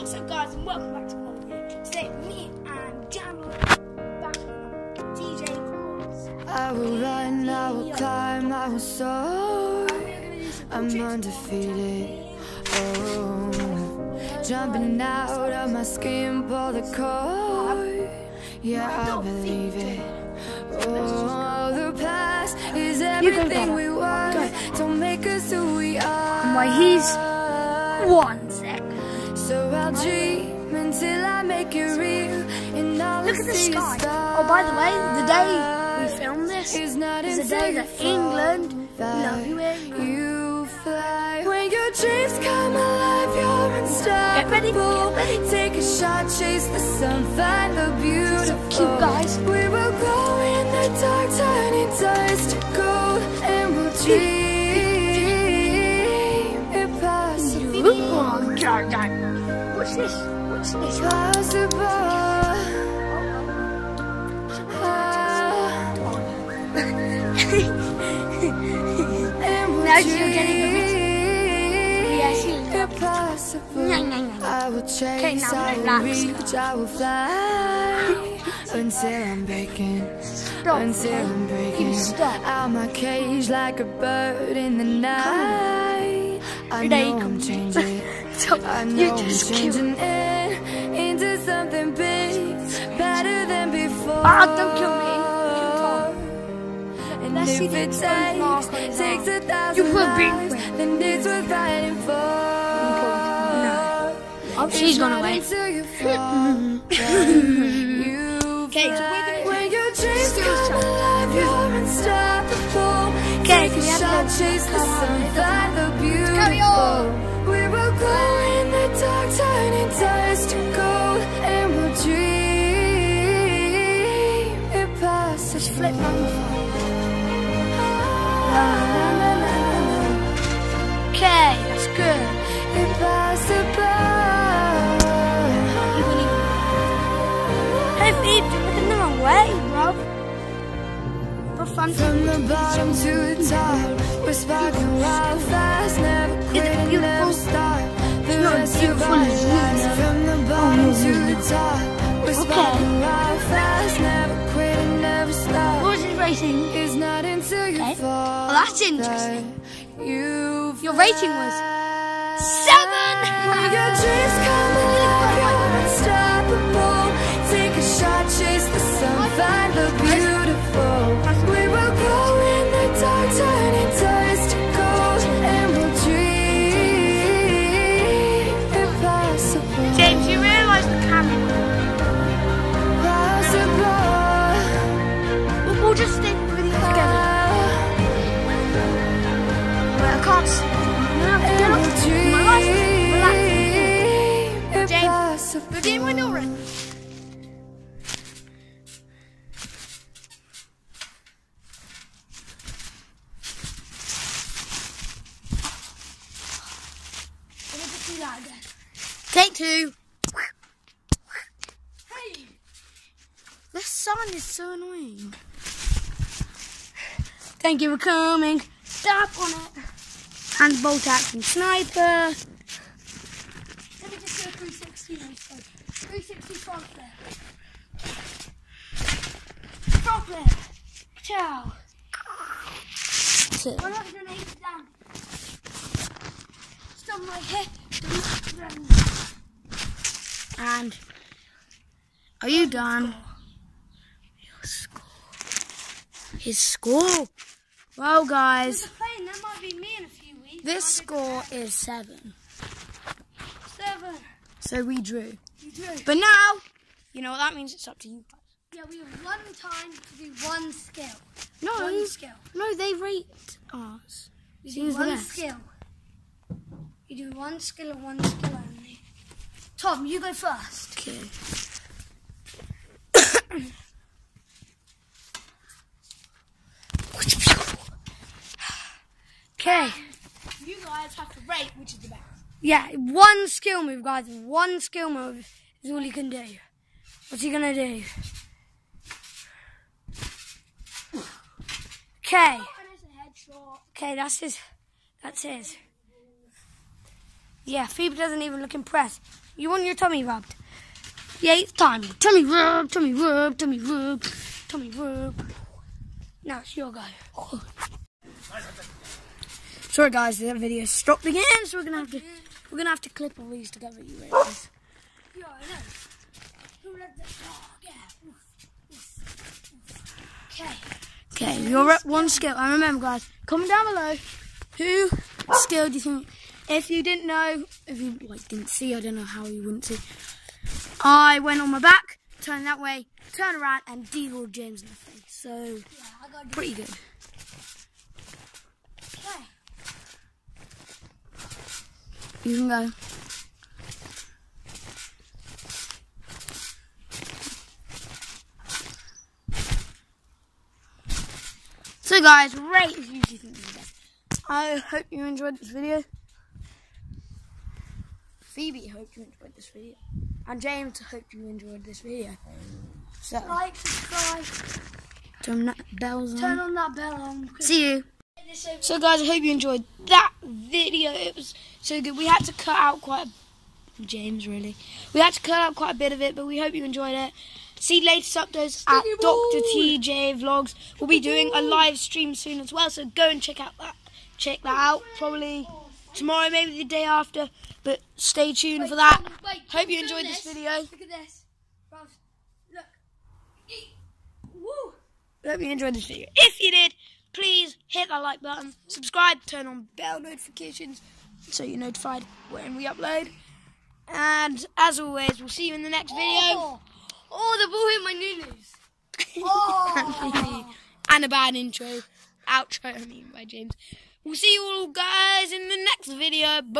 What's up, guys, and welcome back to another video. Today, me and Jam are back on DJ Claus. I will run, I will climb, I will soar. And we're gonna do some I'm projects undefeated. Oh, jumping out of my skin, pull the cord. Yeah, I believe it. Oh, the past is everything we want. Don't make us who we are. Why, he's One sec. So I'll dream until I make it real. And all Look at the sky. Oh, by the way, the day we filmed this Is not the day that England love you, fly when your dreams come alive. You're unstoppable. Get ready, get ready. Take a shot, chase the sun, find the beautiful. cute, guys. We will go in the dark, turning dust to gold, and we'll dream impossible. Oh, God, God. What's this? What's this? Now you're getting dream Yes, you love. I will chase, I will reach, I will fly until I'm breaking, Stop. until I'm breaking out my cage like a bird in the night. I know. I'm changing. I You just it into something big, better than before. Ah, don't kill me. And Let's see if it exposed mark on his takes, takes a You thousand big lives, then it's worth fighting for. Oh, she's gone away. You you Okay, so When your dreams come alive, you're unstoppable. Okay, so we have to chase the sun, it the fun. From the bottom to the top, we're sparking wild fast, never quit, beautiful. never stop. The rest of our lives. From the oh, bottom to the top, we're sparking fast, never quit, never What stop. was his rating? It's not until you Okay. fall. Well, that's interesting. You Your rating was seven. Your dreams come alive, you're unstoppable. Do that again. Take two. Hey! The sun is so annoying. Thank you for coming. Stop on it. And bolt action sniper. Let me just do a 360 instead. 360 front flip. Front flip. Ciao. And eighty down. Stop my head. And are you done? Your score. His score. Well, guys, playing, that might be me in a few weeks. this score is. Seven. So we drew. You drew. But now, you know what that means? It's up to you guys. Yeah, we have one time to do one skill. No, One skill. no, they rate ours. You do one skill. You do one skill and one skill only. Tom, you go first. Okay. You guys have to rate which is the best. Yeah, one skill move, guys. One skill move is all he can do. What's he gonna do? Okay. Okay, that's his. That's his. Yeah, Phoebe doesn't even look impressed. You want your tummy rubbed? The eighth time. Tummy rub, tummy rub, tummy rub, tummy rub. Now it's your go. Sorry guys, the video stopped again, so we're gonna have to we're gonna have to clip all these together. You guys? Yeah, I know. Okay. Okay, you're at one skill. And remember, guys, comment down below who skill do you think? If you didn't know, if you like didn't see, I don't know how you wouldn't see. I went on my back, turned that way, turned around, and deagled James in the face. So Yeah, I pretty good. Okay. You can go. So guys, rate if you think the. I hope you enjoyed this video. Phoebe, hope you enjoyed this video. And James, hope you enjoyed this video. So, Like, subscribe, turn that bells turn on. on that bell on. See you. This So guys, I hope you enjoyed that video. It was so good. We had to cut out quite a James really. We had to cut out quite a bit of it, but we hope you enjoyed it. See latest updates at Dr. TJ Vlogs. We'll be doing a live stream soon as well, so go and check out that check that out. Probably tomorrow, maybe the day after. But stay tuned for that. Wait, Hope you enjoyed this video. Look at this. Look. Woo. Hope you enjoyed this video. If you did, please hit that like button, subscribe, turn on bell notifications so you're notified when we upload. And as always, we'll see you in the next video. Oh, oh the ball hit my new-news. Oh. and a bad intro, outro, I mean, by James. We'll see you all guys in the next video. Bye.